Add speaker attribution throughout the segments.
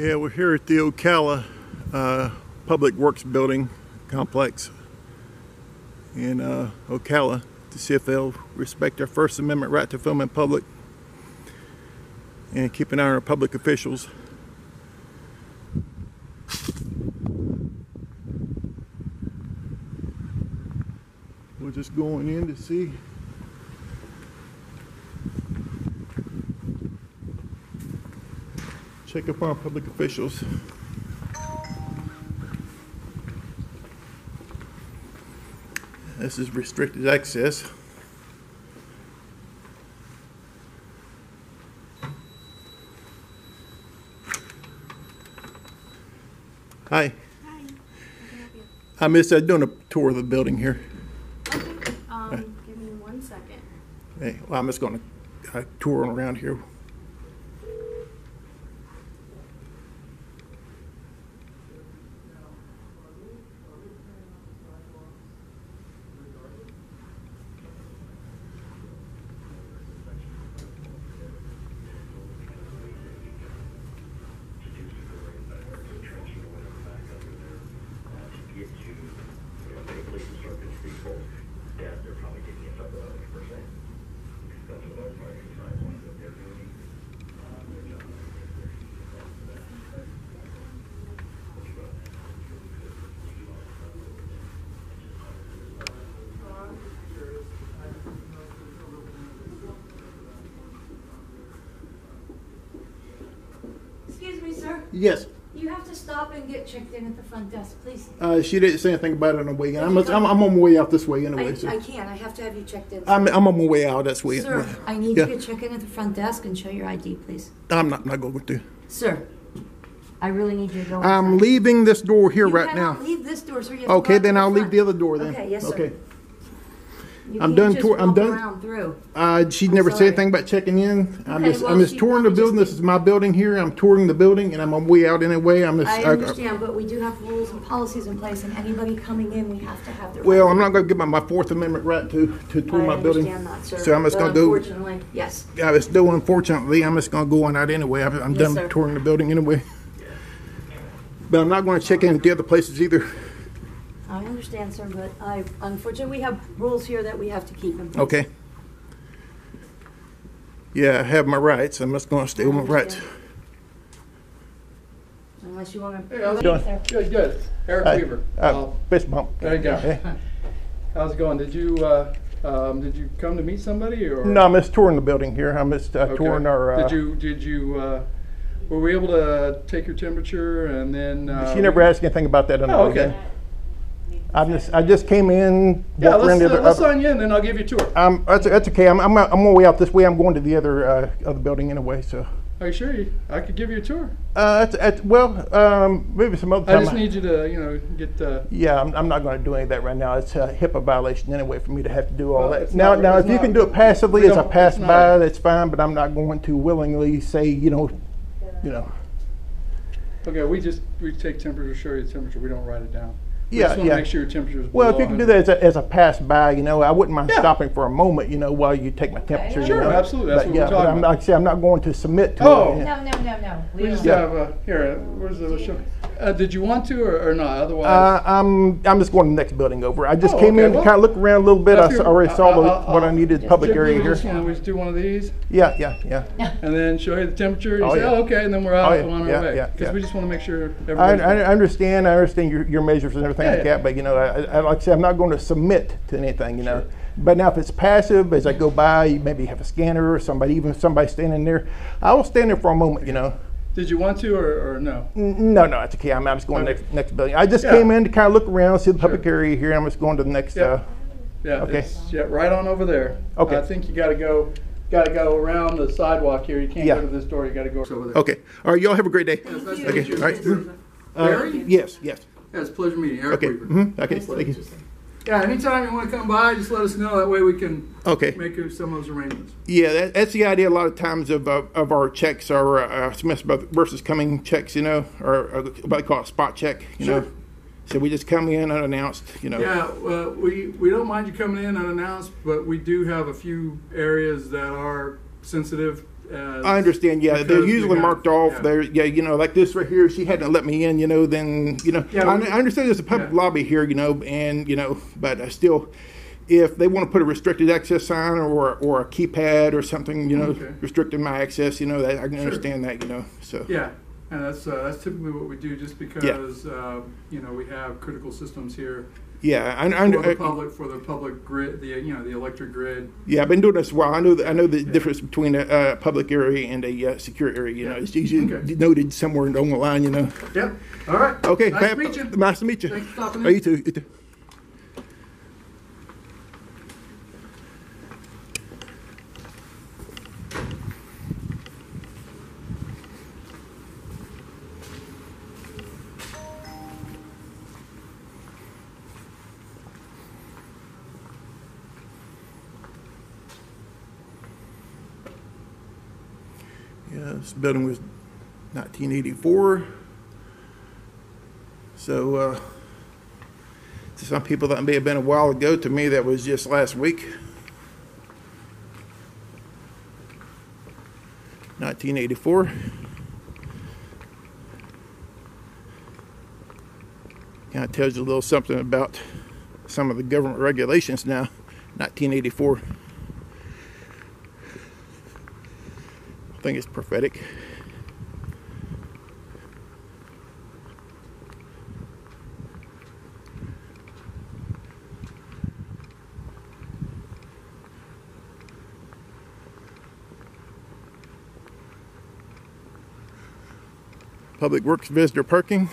Speaker 1: Yeah, we're here at the Ocala uh, Public Works Building Complex in uh, Ocala to see if they'll respect our First Amendment right to film in public and keep an eye on our public officials. We're just going in to see. Check up on public officials. This is restricted access. Hi.
Speaker 2: Hi, I help you?
Speaker 1: I missed uh, doing a tour of the building here.
Speaker 2: Okay, um, give me one second.
Speaker 1: Hey, well, I'm just going to uh, tour around here.
Speaker 3: get to, you know, safely constructed street poles, yeah, they're probably taking it up to hundred percent. That's what our fire design ones that they're doing. Uh, their job is
Speaker 2: Excuse me, sir.
Speaker 1: Yes.
Speaker 2: You have to stop and get checked in at the front desk, please.
Speaker 1: Uh, she didn't say anything about it on the way in. I'm, I'm, I'm on my way out this way
Speaker 2: I,
Speaker 1: anyway. So.
Speaker 2: I can't, I have to have you checked in.
Speaker 1: I'm, I'm on my way out this way.
Speaker 2: Sir, I need
Speaker 1: Yeah.
Speaker 2: you to check in at the front desk and show your ID, please.
Speaker 1: I'm not, not going to.
Speaker 2: Sir, I really need you to go.
Speaker 1: I'm
Speaker 2: inside.
Speaker 1: leaving this door here
Speaker 2: You
Speaker 1: right now.
Speaker 2: leave this door, sir. You have
Speaker 1: Okay, then I'll leave the other door then.
Speaker 2: Okay, yes, sir.
Speaker 1: Okay.
Speaker 2: You
Speaker 1: I'm done
Speaker 2: just
Speaker 1: I'm done.
Speaker 2: through.
Speaker 1: Uh, she never said
Speaker 2: sorry.
Speaker 1: anything about checking in. I'm just,
Speaker 2: well,
Speaker 1: I'm just touring the building.
Speaker 2: just
Speaker 1: This is my building here. I'm touring the building and I'm on my way out anyway. I'm just,
Speaker 2: I understand, but we do have rules and policies in place, and anybody coming in, we have to have their.
Speaker 1: well, I'm not going to give my, my Fourth Amendment right to, to tour my
Speaker 2: I
Speaker 1: building.
Speaker 2: understand that, sir.
Speaker 1: So I'm just going to go.
Speaker 2: Unfortunately, yes.
Speaker 1: Yeah, it's still unfortunately, I'm just gonna go on out anyway. I'm, I'm
Speaker 2: Yes,
Speaker 1: done
Speaker 2: sir.
Speaker 1: touring the building anyway. But I'm not gonna check in at the other places either.
Speaker 2: I understand, sir, but I, unfortunately, we have rules here that we have to keep in place.
Speaker 1: Okay. Yeah, I have my rights. I'm just gonna stay with my rights.
Speaker 2: understand. Unless you want to.
Speaker 4: Hey, how's it
Speaker 1: Doing?
Speaker 4: Good, good. Eric
Speaker 1: Hi.
Speaker 4: Weaver.
Speaker 1: Uh,
Speaker 4: Uh,
Speaker 1: fist bump.
Speaker 4: There you go.
Speaker 1: Okay.
Speaker 4: How's it going? Did you, uh, um, did you come to meet somebody or?
Speaker 1: No, I'm just touring the building here. I'm just uh,
Speaker 4: Okay.
Speaker 1: touring our. Uh,
Speaker 4: Did you, did you, uh, were we able to take your temperature and then? uh,
Speaker 1: She never asked anything about that on the
Speaker 4: Oh,
Speaker 1: way
Speaker 4: okay.
Speaker 1: in. I just, I just came in,
Speaker 4: Yeah, let's,
Speaker 1: the
Speaker 4: uh, let's sign you in, then I'll give you a tour.
Speaker 1: um, that's, that's okay. I'm, I'm, I'm on my way out this way. I'm going to the other, uh, other building anyway. So,
Speaker 4: Are you sure? you- I could give you a tour.
Speaker 1: uh, that's, that's, well, um, maybe some other
Speaker 4: I just need you to, you know, get, uh,
Speaker 1: Yeah, I'm, I'm not going to do any of that right now. It's a HIPAA violation anyway for me to have to do all
Speaker 4: Well,
Speaker 1: that. Now, now, if you can do it passively as
Speaker 4: I
Speaker 1: pass by, that's fine. But I'm not going to willingly say, you know, you know.
Speaker 4: okay, we just, we take temperature, show you the temperature, we don't write it down. We
Speaker 1: Yeah,
Speaker 4: just wanna
Speaker 1: yeah.
Speaker 4: make sure your temperature is below
Speaker 1: Well, if you can do that as a, as a pass by, you know, I wouldn't mind
Speaker 4: Yeah.
Speaker 1: stopping for a moment, you know, while you take my temperature. you
Speaker 4: Sure,
Speaker 1: know.
Speaker 4: absolutely. That's
Speaker 1: But
Speaker 4: what we're
Speaker 1: yeah, but
Speaker 4: talking
Speaker 1: I'm,
Speaker 4: about.
Speaker 1: like I say, I'm not going to submit to
Speaker 4: Oh.
Speaker 1: it.
Speaker 2: No, no, no, no.
Speaker 4: We just
Speaker 1: Yeah.
Speaker 4: have, a, here, where's the, show? Uh, did you want to or, or not? Otherwise,
Speaker 1: Uh, I'm, I'm just going to the next building over. I just
Speaker 4: Oh,
Speaker 1: came
Speaker 4: okay,
Speaker 1: in to
Speaker 4: well,
Speaker 1: kind of look around a little bit. I
Speaker 4: if
Speaker 1: s-
Speaker 4: you're-
Speaker 1: already saw the,
Speaker 4: uh, uh,
Speaker 1: what I
Speaker 4: uh,
Speaker 1: needed
Speaker 2: just
Speaker 1: public area here.
Speaker 4: just, you know, we just do one of these,
Speaker 1: Yeah, yeah, yeah.
Speaker 4: and then show you the temperature. You
Speaker 1: Oh,
Speaker 4: say,
Speaker 1: yeah.
Speaker 4: "Oh, okay," and then we're out
Speaker 1: Oh, yeah,
Speaker 4: on our
Speaker 1: yeah,
Speaker 4: way.
Speaker 1: yeah,
Speaker 4: Because
Speaker 1: yeah.
Speaker 4: we just want to make sure
Speaker 1: I. I I understand, I understand your, your measures and everything
Speaker 4: Yeah,
Speaker 1: like
Speaker 4: yeah.
Speaker 1: that, but you know, I, I, like I said, I'm not going to submit to anything, you know.
Speaker 4: Sure.
Speaker 1: But now if it's passive, as I go by, you maybe have a scanner or somebody, even somebody standing there, I will stand there for a moment, you know.
Speaker 4: Did you want to or, or no?
Speaker 1: No, no, it's okay. I'm, I'm just going
Speaker 4: Okay.
Speaker 1: next next building. I just
Speaker 4: Yeah.
Speaker 1: came in to kind of look around, see the public
Speaker 4: Sure.
Speaker 1: area here. I'm just going to the next.
Speaker 4: Yeah.
Speaker 1: Uh,
Speaker 4: Yeah.
Speaker 1: Okay.
Speaker 4: Yeah, right on over there.
Speaker 1: Okay.
Speaker 4: I think you got to go. Got to go around the sidewalk here. You can't
Speaker 1: Yeah.
Speaker 4: go to this door. You got to go over there.
Speaker 1: okay. All right. Y'all have a great day.
Speaker 4: Yes, nice
Speaker 1: Okay. All right. Uh,
Speaker 4: Berry?
Speaker 1: yes. Yes.
Speaker 4: Yeah, it's a pleasure meeting you, Eric
Speaker 1: Okay.
Speaker 4: Weaver.
Speaker 1: hmm Okay. Thank you.
Speaker 4: Yeah, anytime you want to come by, just let us know. That way we can
Speaker 1: Okay.
Speaker 4: make some of those arrangements.
Speaker 1: Yeah, that, that's the idea. A lot of times of uh, of our checks are uh, Smith versus Cumming checks, you know, or, or what they call a spot check, you
Speaker 4: Sure.
Speaker 1: know. So we just come in unannounced, you know.
Speaker 4: Yeah, well, we, we don't mind you coming in unannounced, but we do have a few areas that are sensitive
Speaker 1: I understand. Yeah, they're usually marked off.
Speaker 5: yeah.
Speaker 1: They're yeah, you know, like this right here. She hadn't let me in. You know, then you know,
Speaker 5: Yeah,
Speaker 1: I,
Speaker 5: we-
Speaker 1: I understand there's a public
Speaker 5: yeah.
Speaker 1: lobby here. You know, and you know, but I still, if they want to put a restricted access sign or or a keypad or something, you know,
Speaker 5: Okay.
Speaker 1: restricting my access, you know, that I can
Speaker 5: Sure.
Speaker 1: understand that. You know, so
Speaker 5: Yeah, and that's, uh, that's typically what we do, just because, uh, you know, we have critical systems here
Speaker 1: yeah, I, I,
Speaker 5: for the public, for the public grid, the, you know, the electric grid.
Speaker 1: yeah, I've been doing this a while. I know that I know the
Speaker 5: Yeah.
Speaker 1: difference between a, a public area and a uh, secure area. You know,
Speaker 5: Yeah.
Speaker 1: it's usually
Speaker 5: Okay.
Speaker 1: noted somewhere along the line. You know.
Speaker 5: Yep, all right.
Speaker 1: Okay,
Speaker 5: Nice
Speaker 1: Pat,
Speaker 5: to meet you.
Speaker 1: Nice to meet you.
Speaker 5: Thanks for stopping
Speaker 1: Oh, you too. You too. Building was 1984. So, uh, to some people, that may have been a while ago. To me, that was just last week. 1984. Kind of tells you a little something about some of the government regulations now. 1984. I think it's prophetic. Public Works visitor parking.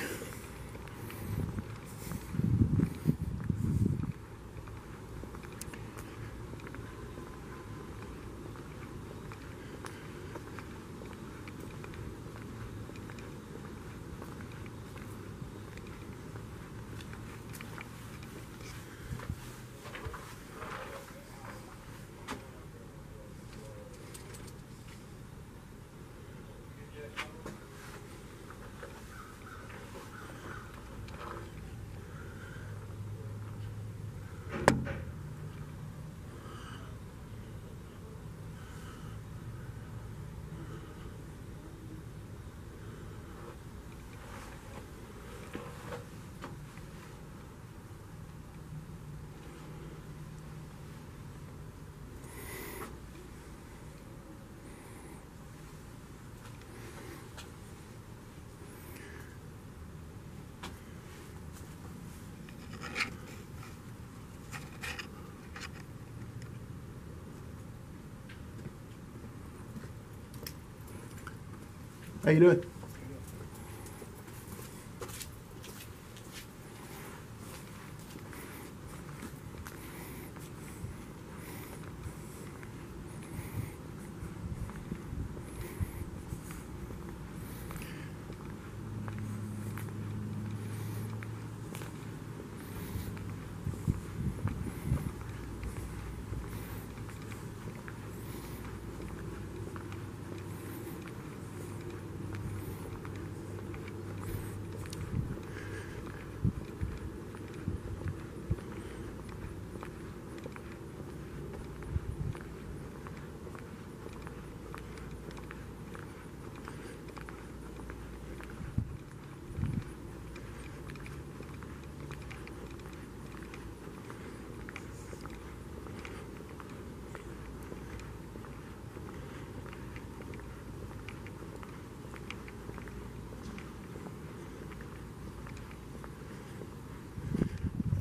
Speaker 1: How you doing?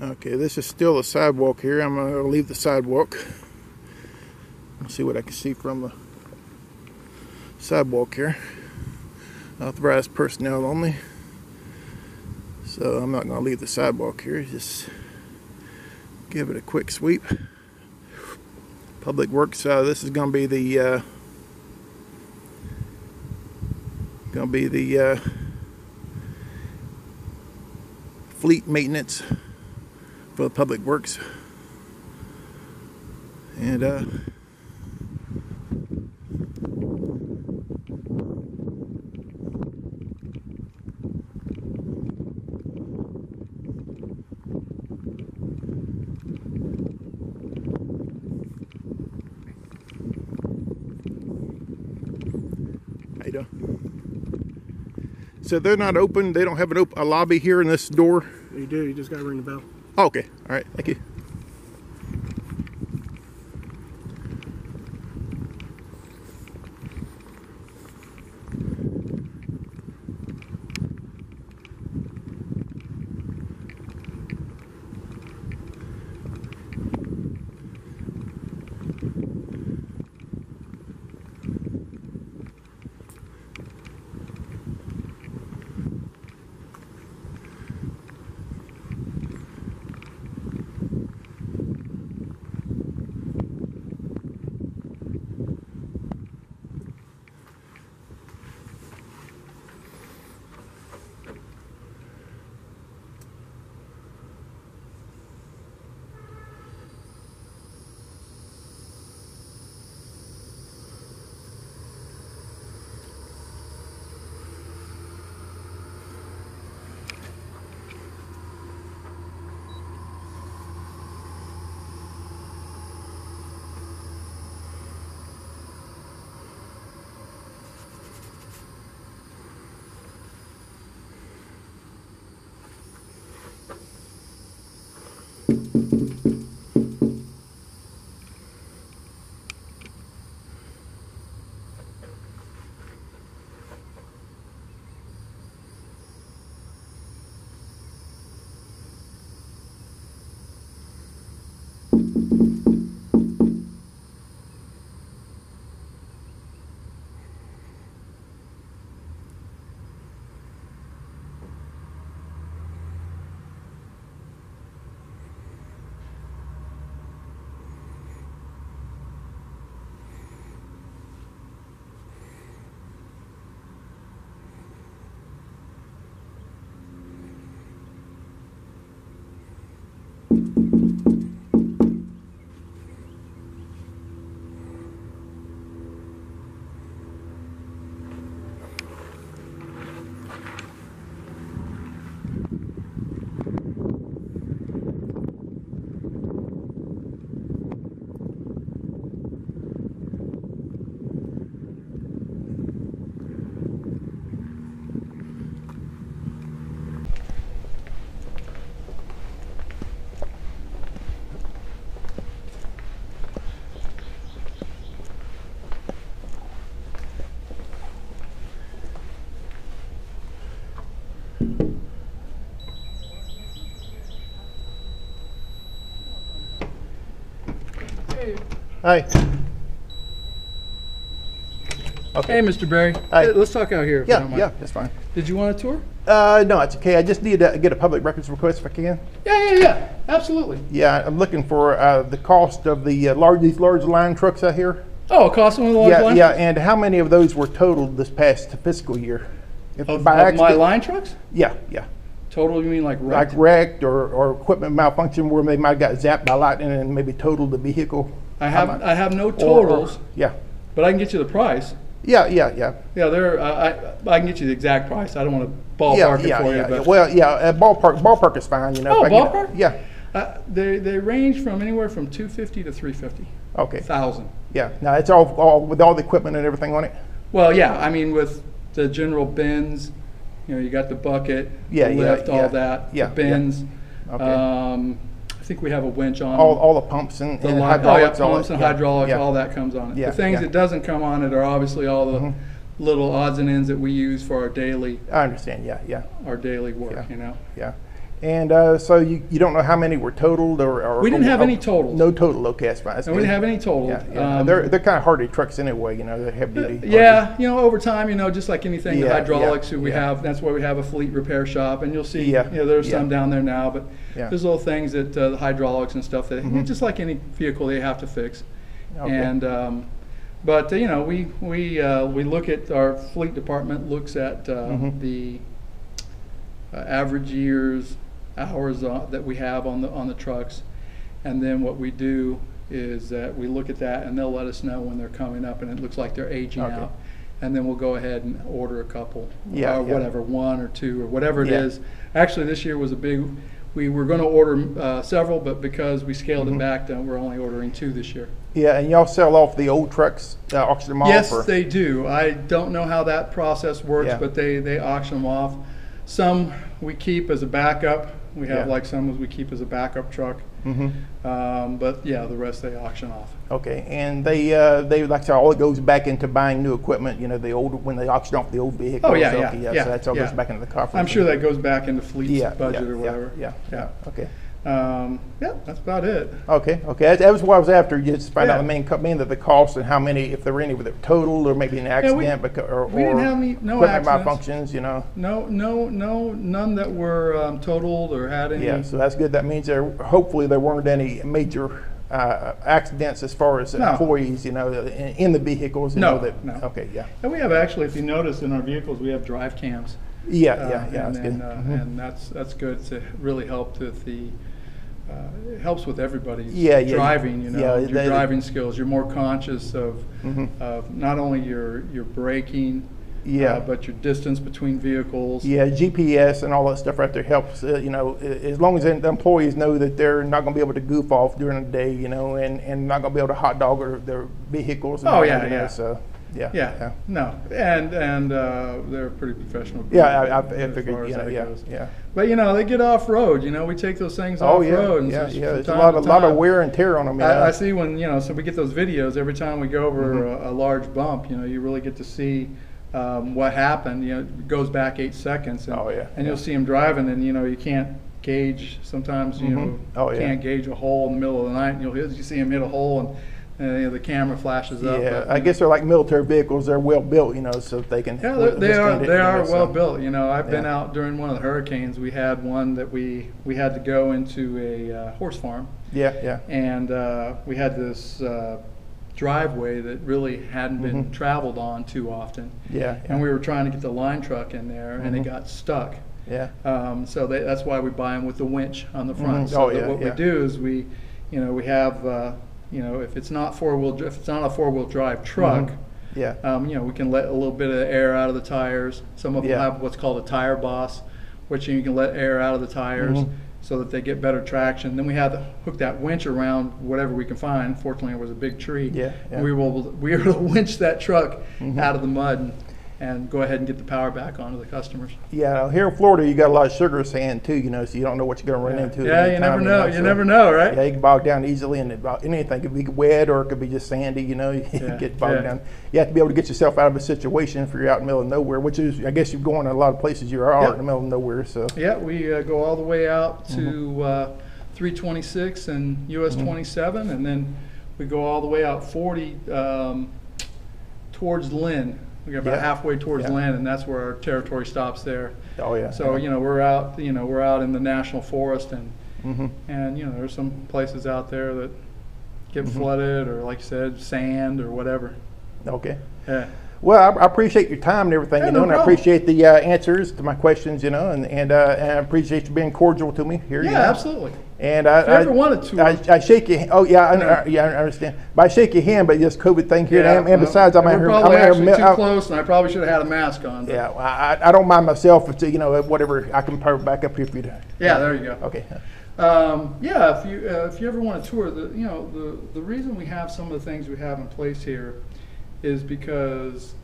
Speaker 1: Okay, this is still a sidewalk here. I'm going to leave the sidewalk. See what I can see from the sidewalk here. Authorized personnel only. So I'm not going to leave the sidewalk here. Just give it a quick sweep. Public Works. Uh, this is going to be the uh, going to be the uh, fleet maintenance for public works and uh? So they're not open. They don't have an op- a lobby here in this door.
Speaker 6: You do. You just gotta ring the bell.
Speaker 1: Oh, okay. All right. Thank you. Thank you. Hi.
Speaker 4: Hey, Mr. Berry.
Speaker 1: Hi.
Speaker 4: Hey, Let's talk out here. if you
Speaker 1: Yeah,
Speaker 4: don't mind.
Speaker 1: yeah, that's fine.
Speaker 4: Did you want a tour?
Speaker 1: Uh, no, it's okay. I just need to get a public records request if I can.
Speaker 4: Yeah, yeah, yeah. Absolutely.
Speaker 1: Yeah, I'm looking for uh, the cost of the uh, large these large line trucks out here.
Speaker 4: Oh, cost one of the large
Speaker 1: yeah,
Speaker 4: line
Speaker 1: yeah,
Speaker 4: trucks?
Speaker 1: and how many of those were totaled this past fiscal year? If
Speaker 4: Of,
Speaker 1: by
Speaker 4: of my line trucks?
Speaker 1: Yeah, yeah.
Speaker 4: Total, you mean like
Speaker 1: Like
Speaker 4: wrecked?
Speaker 1: wrecked or, or equipment malfunction where they might have got zapped by lightning and maybe totaled the vehicle.
Speaker 4: I have
Speaker 1: much?
Speaker 4: I have no
Speaker 1: Or- or-
Speaker 4: totals,
Speaker 1: yeah,
Speaker 4: but I can get you the price.
Speaker 1: yeah, yeah, yeah.
Speaker 4: Yeah, there. I, I I can get you the exact price. I don't want to ballpark
Speaker 1: yeah,
Speaker 4: it
Speaker 1: yeah,
Speaker 4: for
Speaker 1: yeah,
Speaker 4: you,
Speaker 1: yeah.
Speaker 4: but
Speaker 1: Well, yeah, uh, ballpark, ballpark is fine. You know.
Speaker 4: Oh,
Speaker 1: I get-
Speaker 4: ballpark?
Speaker 1: Yeah.
Speaker 4: uh, they they range from anywhere from two fifty to three fifty
Speaker 1: Okay.
Speaker 4: thousand.
Speaker 1: Yeah. Now it's all, all with all the equipment and everything on it.
Speaker 4: Well, yeah. I mean, with the general bins, you know, you got the bucket,
Speaker 1: Yeah,
Speaker 4: the lift,
Speaker 1: yeah.
Speaker 4: all that.
Speaker 1: Yeah,
Speaker 4: bins.
Speaker 1: Okay.
Speaker 4: Um, think we have a winch on.
Speaker 1: all, all the pumps and,
Speaker 4: The
Speaker 1: and
Speaker 4: li-
Speaker 1: hydraulics.
Speaker 4: oh, yeah,
Speaker 1: all
Speaker 4: pumps
Speaker 1: that.
Speaker 4: and
Speaker 1: Yeah,
Speaker 4: hydraulics,
Speaker 1: yeah.
Speaker 4: all that comes on it.
Speaker 1: Yeah,
Speaker 4: the things that doesn't come on it are obviously all the mm-hmm. little odds and ends that we use for our daily
Speaker 1: I understand. Yeah, yeah,
Speaker 4: our daily work. You know,
Speaker 1: yeah. And uh, so you, you don't know how many were totaled or, or
Speaker 4: We didn't have
Speaker 1: or-
Speaker 4: any totals.
Speaker 1: No total. Okay, that's fine. That's
Speaker 4: we didn't have any total.
Speaker 1: Yeah, yeah.
Speaker 4: Um,
Speaker 1: they're they're kind of hardy trucks anyway. You know, they're heavy duty.
Speaker 4: yeah, you know, over time, you know, just like anything, the hydraulics
Speaker 1: yeah,
Speaker 4: we
Speaker 1: yeah.
Speaker 4: have, that's why we have a fleet repair shop, and you'll see,
Speaker 1: Yeah,
Speaker 4: you know, there's
Speaker 1: yeah.
Speaker 4: some down there now, but
Speaker 1: Yeah. Mm-hmm.
Speaker 4: there's little things that uh, the hydraulics and stuff that, just like any vehicle, they have to fix.
Speaker 1: Okay.
Speaker 4: And, um, but, uh, you know, we, we, uh, we look at, our fleet department looks at, uh,
Speaker 1: Mhm.
Speaker 4: the uh, average years, hours uh, that we have on the, on the trucks. And then what we do is that we look at that and they'll let us know when they're coming up and it looks like they're aging
Speaker 1: Okay.
Speaker 4: out. And then we'll go ahead and order a couple,
Speaker 1: Yeah,
Speaker 4: or
Speaker 1: yeah.
Speaker 4: whatever, one or two, or whatever it
Speaker 1: Yeah.
Speaker 4: is. Actually, this year was a big, we were gonna order, uh, several, but because we scaled it back, then we're only ordering two this year.
Speaker 1: Yeah, and y'all sell off the old trucks, uh, auction them off?
Speaker 4: Yes,
Speaker 1: or-
Speaker 4: they do. I don't know how that process works,
Speaker 1: Yeah.
Speaker 4: but they, they auction them off. Some we keep as a backup. We have
Speaker 1: Yeah.
Speaker 4: like some we keep as a backup truck.
Speaker 1: Mhm.
Speaker 4: Um, but yeah, the rest they auction off.
Speaker 1: Okay, and they, uh, they, like I said, all it goes back into buying new equipment, you know, the old, when they auction off the old vehicles.
Speaker 4: Oh, yeah, yeah,
Speaker 1: okay,
Speaker 4: yeah,
Speaker 1: So that's all
Speaker 4: yeah.
Speaker 1: goes back into the coffers.
Speaker 4: I'm sure that goes back into fleet's
Speaker 1: Yeah,
Speaker 4: budget
Speaker 1: yeah,
Speaker 4: or
Speaker 1: yeah,
Speaker 4: whatever.
Speaker 1: Yeah, yeah, okay.
Speaker 4: Um, yeah, that's about it.
Speaker 1: Okay, okay, that, that was what I was after, You just find out the main, main the cost and how many, if there were any were totaled or maybe an accident.
Speaker 4: we-
Speaker 1: accident, becau- or,
Speaker 4: we didn't
Speaker 1: or
Speaker 4: have any- no accidents.
Speaker 1: malfunctions, you know?
Speaker 4: No, no, no, none that were um, totaled or had any.
Speaker 1: Yeah, so that's good, that means there, hopefully there weren't any major, uh, accidents as far as
Speaker 4: No.
Speaker 1: employees, you know, in, in the vehicles, you
Speaker 4: No,
Speaker 1: know, that,
Speaker 4: no.
Speaker 1: okay, yeah.
Speaker 4: And we have actually, if you notice in our vehicles, we have drive cams.
Speaker 1: Yeah,
Speaker 4: Uh,
Speaker 1: yeah, yeah,
Speaker 4: and
Speaker 1: that's
Speaker 4: then,
Speaker 1: good.
Speaker 4: uh,
Speaker 1: Mhm.
Speaker 4: And that's, that's good to really help with the, uh, it helps with everybody's
Speaker 1: Yeah, yeah,
Speaker 4: driving, you
Speaker 1: yeah,
Speaker 4: know,
Speaker 1: they-
Speaker 4: your driving skills. You're more conscious of,
Speaker 1: Mhm.
Speaker 4: of not only your, your braking,
Speaker 1: Yeah.
Speaker 4: uh, but your distance between vehicles.
Speaker 1: Yeah, GPS and all that stuff right there helps, uh, you know, as long as the employees know that they're not gonna be able to goof off during the day, you know, and, and not gonna be able to hot dog their, their vehicles. and
Speaker 4: Oh, yeah,
Speaker 1: that,
Speaker 4: yeah.
Speaker 1: So, yeah.
Speaker 4: Yeah, no, and, and, uh, they're pretty professional.
Speaker 1: Yeah, I, I I figured,
Speaker 4: as
Speaker 1: you know,
Speaker 4: that
Speaker 1: yeah,
Speaker 4: goes.
Speaker 1: yeah.
Speaker 4: But, you know, they get off-road, you know, we take those things
Speaker 1: Oh,
Speaker 4: off-road.
Speaker 1: yeah,
Speaker 4: and
Speaker 1: yeah,
Speaker 4: so
Speaker 1: yeah, it's a lot, of lot of wear and tear on them, know.
Speaker 4: I, I see when, you know, so we get those videos, every time we go over
Speaker 1: Mm-hmm.
Speaker 4: a, a large bump, you know, you really get to see um, what happened, you know, it goes back eight seconds. and-
Speaker 1: Oh, yeah,
Speaker 4: And you'll see them driving and, you know, you can't gauge, sometimes, you know,
Speaker 1: Mhm. Oh, yeah.
Speaker 4: can't gauge a hole in the middle of the night and you'll, you see him hit a hole and, and you know, the camera flashes up.
Speaker 1: Yeah,
Speaker 4: but,
Speaker 1: I guess they're like military vehicles, they're well built, you know, so they can.
Speaker 4: yeah, they are, they are
Speaker 1: so-
Speaker 4: well built, you know, I've been out during one of the hurricanes, we had one that we, we had to go into a uh, horse farm.
Speaker 1: Yeah, yeah,
Speaker 4: And uh, we had this uh, driveway that really hadn't been
Speaker 1: Mhm.
Speaker 4: traveled on too often.
Speaker 1: yeah.
Speaker 4: And we were trying to get the line truck in there and it
Speaker 1: Mhm.
Speaker 4: got stuck.
Speaker 1: Yeah,
Speaker 4: Um, so they, that's why we buy them with the winch on the front.
Speaker 1: Mhm.
Speaker 4: So
Speaker 1: Oh, yeah,
Speaker 4: what we do is we, you know, we have, uh, you know, if it's not four wheel, if it's not a four wheel drive truck,
Speaker 1: yeah,
Speaker 4: um, you know, we can let a little bit of air out of the tires. Some of them
Speaker 1: Yeah.
Speaker 4: have what's called a tire boss, which you can let air out of the tires
Speaker 1: Mhm.
Speaker 4: so that they get better traction. Then we have to hook that winch around whatever we can find. Fortunately, it was a big tree.
Speaker 1: Yeah, yeah.
Speaker 4: We will we were able to winch that truck
Speaker 1: Mhm.
Speaker 4: out of the mud and, and go ahead and get the power back onto the customers.
Speaker 1: yeah. Here in Florida, you got a lot of sugar sand too, you know, so you don't know what you're gonna run into. at
Speaker 4: yeah, you never know. You
Speaker 1: so-
Speaker 4: never know, right?
Speaker 1: Yeah, you can bog down easily, and about anything could be wet or it could be just sandy. You know, you
Speaker 4: Yeah,
Speaker 1: get bogged
Speaker 4: yeah.
Speaker 1: down. You have to be able to get yourself out of a situation if you're out in the middle of nowhere, which is, I guess, you're going to a lot of places you are
Speaker 4: Yep.
Speaker 1: in the middle of nowhere. So,
Speaker 4: Yeah, we uh, go all the way out to
Speaker 1: Mm-hmm.
Speaker 4: uh, 326 and US 27, and then we go all the way out 40 um, towards Lynne. We get about
Speaker 1: Yeah.
Speaker 4: halfway towards
Speaker 1: Yeah.
Speaker 4: Lynne, and that's where our territory stops there.
Speaker 1: oh yeah.
Speaker 4: So you know we're out, you know we're out in the national forest, and
Speaker 1: hmm
Speaker 4: and you know there's some places out there that get
Speaker 1: Mm-hmm.
Speaker 4: flooded, or like you said, sand or whatever.
Speaker 1: Okay.
Speaker 4: Yeah.
Speaker 1: Well, I, I appreciate your time and everything,
Speaker 4: Yeah,
Speaker 1: you know,
Speaker 4: no
Speaker 1: and I
Speaker 4: problem.
Speaker 1: appreciate the uh, answers to my questions, you know, and and, uh, and I appreciate you being cordial to me here. you
Speaker 4: Yeah,
Speaker 1: know.
Speaker 4: absolutely.
Speaker 1: And I,
Speaker 4: If you ever
Speaker 1: I-
Speaker 4: to,
Speaker 1: I, I shake your. Oh yeah, I,
Speaker 4: Yeah.
Speaker 1: I, yeah, understand. But I shake your hand, but this COVID thing here, and, and
Speaker 4: well,
Speaker 1: besides, I'm out here. I'm out
Speaker 4: actually
Speaker 1: here-
Speaker 4: too
Speaker 1: I-
Speaker 4: close, and I probably should have had a mask on. but-
Speaker 1: Yeah, I, I don't mind myself. If, you know, whatever, I can power back up here for you. To,
Speaker 4: Yeah, there you go.
Speaker 1: Okay.
Speaker 4: Um, yeah, if you uh, if you ever want to tour, the you know the the reason we have some of the things we have in place here is because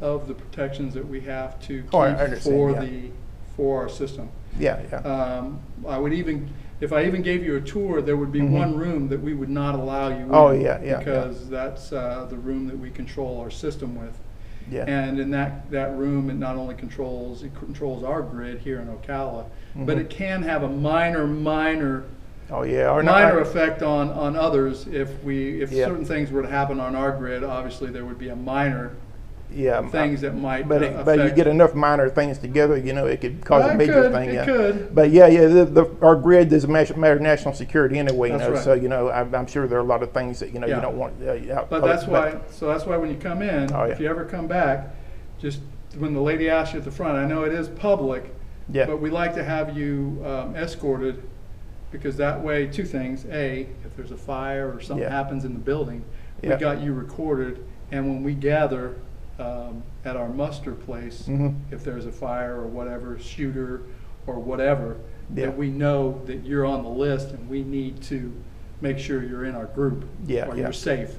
Speaker 4: of the protections that we have to keep
Speaker 1: Oh,
Speaker 4: for
Speaker 1: yeah.
Speaker 4: the for our system.
Speaker 1: Yeah, yeah.
Speaker 4: Um, I would even if I even gave you a tour, there would be
Speaker 1: Mhm.
Speaker 4: one room that we would not allow you.
Speaker 1: Oh,
Speaker 4: in
Speaker 1: yeah, yeah, yeah.
Speaker 4: Because that's uh, the room that we control our system with.
Speaker 1: yeah.
Speaker 4: And in that, that room, it not only controls, it controls our grid here in Ocala, but
Speaker 1: Mhm.
Speaker 4: it can have a minor, minor,
Speaker 1: oh yeah. Or not-
Speaker 4: minor effect on, on others if we, if
Speaker 1: Yeah.
Speaker 4: certain things were to happen on our grid, obviously there would be a minor
Speaker 1: yeah.
Speaker 4: things that might
Speaker 1: But
Speaker 4: uh,
Speaker 1: but you get enough minor things together, you know, it could cause
Speaker 4: Well,
Speaker 1: a major
Speaker 4: could,
Speaker 1: thing.
Speaker 4: it
Speaker 1: yeah.
Speaker 4: could.
Speaker 1: But yeah, yeah. The, the, our grid is a matter of national security anyway. You know,
Speaker 4: right.
Speaker 1: so you know, I'm, I'm sure there are a lot of things that you know
Speaker 4: Yeah.
Speaker 1: you don't want. Uh, yeah,
Speaker 4: But that's why, so that's why when you come in,
Speaker 1: Oh,
Speaker 4: if you ever come back, just when the lady asks you at the front, I know it is public,
Speaker 1: Yeah.
Speaker 4: but we like to have you um, escorted because that way, two things. A, if there's a fire or something
Speaker 1: Yeah.
Speaker 4: happens in the building, we
Speaker 1: Yeah.
Speaker 4: got you recorded. And when we gather um, at our muster place,
Speaker 1: Mhm.
Speaker 4: if there's a fire or whatever, shooter or whatever,
Speaker 1: Yeah.
Speaker 4: that we know that you're on the list and we need to make sure you're in our group.
Speaker 1: Yeah,
Speaker 4: Or
Speaker 1: yeah.
Speaker 4: you're safe.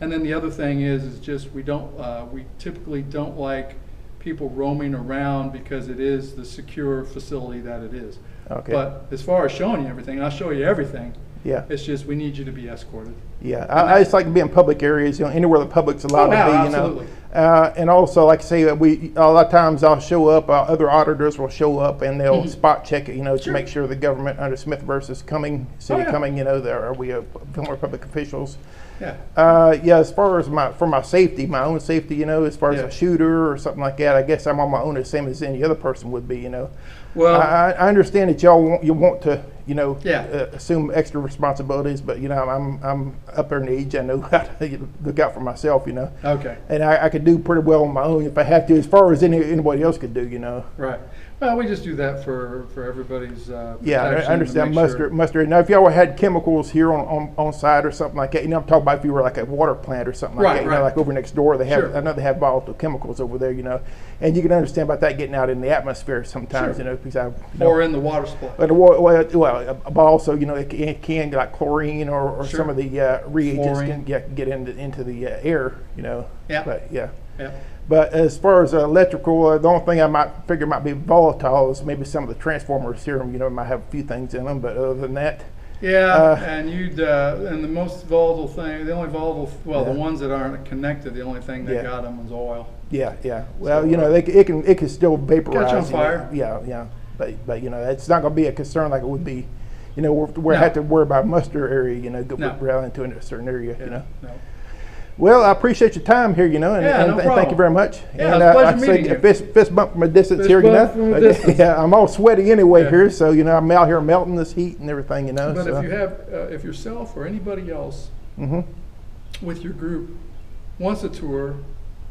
Speaker 4: And then the other thing is, is just, we don't, uh, we typically don't like people roaming around because it is the secure facility that it is.
Speaker 1: Okay.
Speaker 4: But as far as showing you everything, I'll show you everything.
Speaker 1: Yeah.
Speaker 4: It's just, we need you to be escorted.
Speaker 1: Yeah, I, I just like to be in public areas, you know, anywhere the public's allowed
Speaker 4: Oh,
Speaker 1: to be, you know.
Speaker 4: absolutely.
Speaker 1: Uh, and also, like I say, we a lot of times I'll show up, uh, other auditors will show up, and they'll spot check it, you know, to
Speaker 4: Mm-hmm.
Speaker 1: Make sure the government under Smith versus Cumming, city
Speaker 4: Oh, yeah.
Speaker 1: Cumming, you know, there are we former public officials.
Speaker 4: Yeah.
Speaker 1: Uh, yeah, as far as my for my safety, my own safety, you know, as far as a shooter or something like that, I guess I'm on my own the same as any other person would be, you know.
Speaker 4: Well-
Speaker 1: I, I understand that y'all want, you want to, you know,
Speaker 4: Yeah.
Speaker 1: uh, assume extra responsibilities, but you know, I'm I'm up there in age. I know how to look out for myself, you know,
Speaker 4: Okay.
Speaker 1: and I, I could do pretty well on my own if I have to, as far as any anybody else could do, you know.
Speaker 4: Right. Well, we just do that for, for everybody's, uh.
Speaker 1: Yeah, I-
Speaker 4: protection
Speaker 1: I
Speaker 4: to
Speaker 1: understand
Speaker 4: make sure-
Speaker 1: mustard, mustard. Now, if y'all had chemicals here on, on, on site or something like that, you know, I'm talking about if you were like a water plant or something like
Speaker 4: Right,
Speaker 1: that, you
Speaker 4: right.
Speaker 1: know, like over next door, they have,
Speaker 4: Sure.
Speaker 1: I know they have volatile chemicals over there, you know, and you can understand about that getting out in the atmosphere sometimes,
Speaker 4: Sure.
Speaker 1: you know, because I. you know,
Speaker 4: Or in the water supply.
Speaker 1: But the wa- well, well, but also, you know, it can, it can like chlorine or, or
Speaker 4: Sure.
Speaker 1: some of the uh, reagents
Speaker 4: Fluorine.
Speaker 1: can get, get into into the uh, air, you know.
Speaker 4: Yeah.
Speaker 1: But yeah.
Speaker 4: Yeah.
Speaker 1: But as far as uh, electrical, uh, the only thing I might figure might be volatile is maybe some of the transformers here. You know, might have a few things in them, but other than that,
Speaker 4: Yeah,
Speaker 1: Uh,
Speaker 4: and you'd, uh, and the most volatile thing, the only volatile, well, the ones that aren't connected, the only thing that
Speaker 1: Yeah.
Speaker 4: got them was oil.
Speaker 1: yeah, yeah. Well,
Speaker 4: So,
Speaker 1: you know,
Speaker 4: uh,
Speaker 1: they, c- it can it can still vaporize.
Speaker 4: Catch on
Speaker 1: you know.
Speaker 4: fire.
Speaker 1: Yeah, yeah. But but you know, it's not going to be a concern like it would be. You know, I
Speaker 4: No.
Speaker 1: have to worry about muster area. You know, go
Speaker 4: No.
Speaker 1: around into a certain area.
Speaker 4: Yeah,
Speaker 1: You know.
Speaker 4: no.
Speaker 1: Well, I appreciate your time here, you know, and,
Speaker 4: Yeah,
Speaker 1: and
Speaker 4: no
Speaker 1: th- thank you very much.
Speaker 4: Yeah,
Speaker 1: and,
Speaker 4: pleasure
Speaker 1: I
Speaker 4: meeting you.
Speaker 1: Fist, fist bump from a distance
Speaker 4: Fist
Speaker 1: here, you know.
Speaker 4: distance.
Speaker 1: yeah, I'm all sweaty anyway
Speaker 4: Yeah.
Speaker 1: here, so you know I'm out here melting this heat and everything, you know.
Speaker 4: But
Speaker 1: so.
Speaker 4: if you have, uh, if yourself or anybody else
Speaker 1: Mhm.
Speaker 4: with your group wants a tour,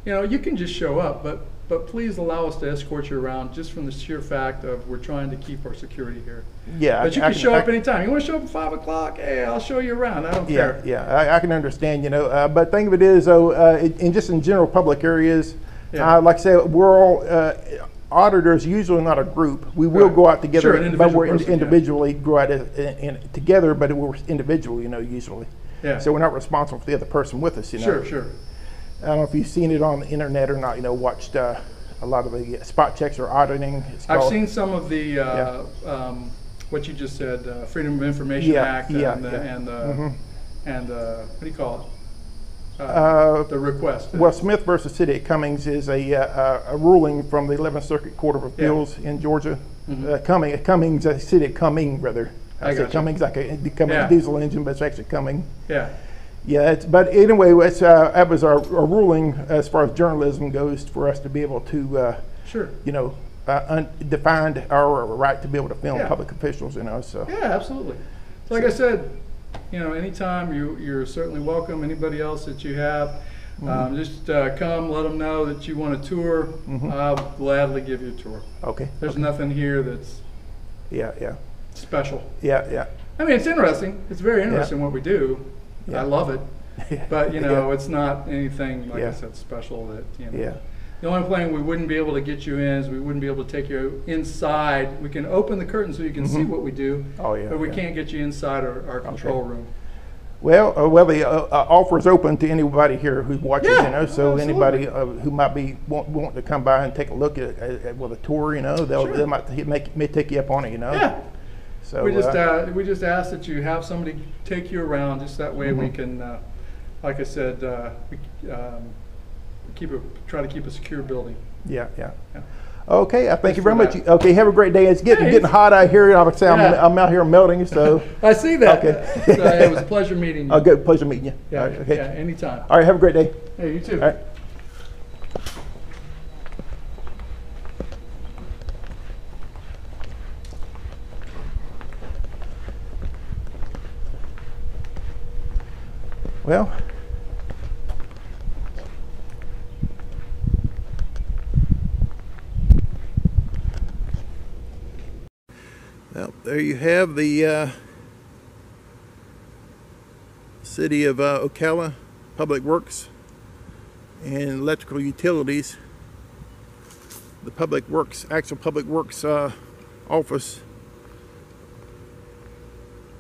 Speaker 4: you know, you can just show up, but, but please allow us to escort you around just from the sheer fact of we're trying to keep our security here.
Speaker 1: yeah,
Speaker 4: But you
Speaker 1: I
Speaker 4: can show
Speaker 1: I
Speaker 4: up anytime. You want to show up at five o'clock? Hey, I'll show you around. I don't
Speaker 1: Yeah,
Speaker 4: care.
Speaker 1: yeah, I, I can understand, you know, uh, but think of it is, though, uh, in, in just in general public areas,
Speaker 4: Yeah.
Speaker 1: uh, like I said, we're all uh, auditors. Usually not a group. We will
Speaker 4: Right.
Speaker 1: go out together,
Speaker 4: Sure, an
Speaker 1: but we're in,
Speaker 4: person, yeah.
Speaker 1: individually go out in, in, together, but we're individual, you know, usually.
Speaker 4: Yeah.
Speaker 1: So we're not responsible for the other person with us, you know.
Speaker 4: Sure, sure.
Speaker 1: I don't know if you've seen it on the internet or not. You know, watched uh, a lot of the spot checks or auditing. It's
Speaker 4: I've seen some of the, uh, um, what you just said, uh, Freedom of Information
Speaker 1: Yeah,
Speaker 4: Act
Speaker 1: yeah,
Speaker 4: and, the-
Speaker 1: yeah.
Speaker 4: and, uh,
Speaker 1: Mhm.
Speaker 4: and, uh, what do you call it?
Speaker 1: Uh,
Speaker 4: The request.
Speaker 1: Well, Smith versus City of Cummings is a, uh, a ruling from the 11th Circuit Court of Appeals in Georgia. Uh, Cumming, Cummings, uh, City of Cumming, rather.
Speaker 4: I
Speaker 1: I say. Cummings like a Cummings
Speaker 4: Yeah.
Speaker 1: diesel engine, but it's actually Cumming.
Speaker 4: Yeah,
Speaker 1: Yeah, it's, but anyway, it's, uh, that was our, our ruling as far as journalism goes for us to be able to, uh,
Speaker 4: sure.
Speaker 1: you know, uh, defined our right to be able to film
Speaker 4: Yeah.
Speaker 1: public officials, you know, so.
Speaker 4: Yeah, absolutely. So like I said, you know, anytime you, you're certainly welcome. Anybody else that you have,
Speaker 1: Mm-hmm.
Speaker 4: um, just uh, come, let them know that you want a tour.
Speaker 1: Mm-hmm.
Speaker 4: I'll gladly give you a tour.
Speaker 1: Okay.
Speaker 4: There's nothing here that's
Speaker 1: Yeah, yeah,
Speaker 4: special.
Speaker 1: yeah, yeah.
Speaker 4: I mean, it's interesting. It's very interesting what we do.
Speaker 1: Yeah.
Speaker 4: I love it. But, you know,
Speaker 1: Yeah.
Speaker 4: it's not anything, like
Speaker 1: Yeah.
Speaker 4: I said, special that, you know.
Speaker 1: Yeah.
Speaker 4: The only thing we wouldn't be able to get you in is we wouldn't be able to take you inside. We can open the curtain so you can see what we do.
Speaker 1: Oh, yeah,
Speaker 4: But we
Speaker 1: yeah.
Speaker 4: can't get you inside our, our control room.
Speaker 1: Well, uh, well, the uh, uh, offer is open to anybody here who watches,
Speaker 4: Yeah,
Speaker 1: you know. So anybody uh, who might be want, want to come by and take a look at, at, at with a tour, you know, they'll
Speaker 4: Sure.
Speaker 1: they might make may take you up on it, you know.
Speaker 4: Yeah.
Speaker 1: So
Speaker 4: We just,
Speaker 1: uh,
Speaker 4: uh, we just ask that you have somebody take you around, just that way
Speaker 1: Mm-hmm.
Speaker 4: we can, uh, like I said, uh, we, um, keep a, try to keep a secure building.
Speaker 1: yeah, yeah.
Speaker 4: Yeah.
Speaker 1: Okay, I thank
Speaker 4: Just
Speaker 1: you very much. Okay, have a great day. It's getting
Speaker 4: Yeah,
Speaker 1: getting hot out here. I say, I'm, I'm out here melting. So,
Speaker 4: I see that.
Speaker 1: Okay.
Speaker 4: So, it was a pleasure meeting you.
Speaker 1: uh, good pleasure meeting you.
Speaker 4: Yeah,
Speaker 1: right, okay.
Speaker 4: yeah, anytime.
Speaker 1: All right, have a great day.
Speaker 4: Hey, you too.
Speaker 1: All right. Well, well, there you have the uh, city of uh, Ocala Public Works and Electrical Utilities. The Public Works, actual Public Works uh, office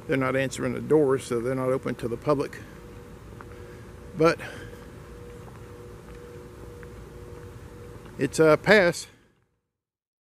Speaker 1: they're not answering the doors, so they're not open to the public. But it's uh, a pass.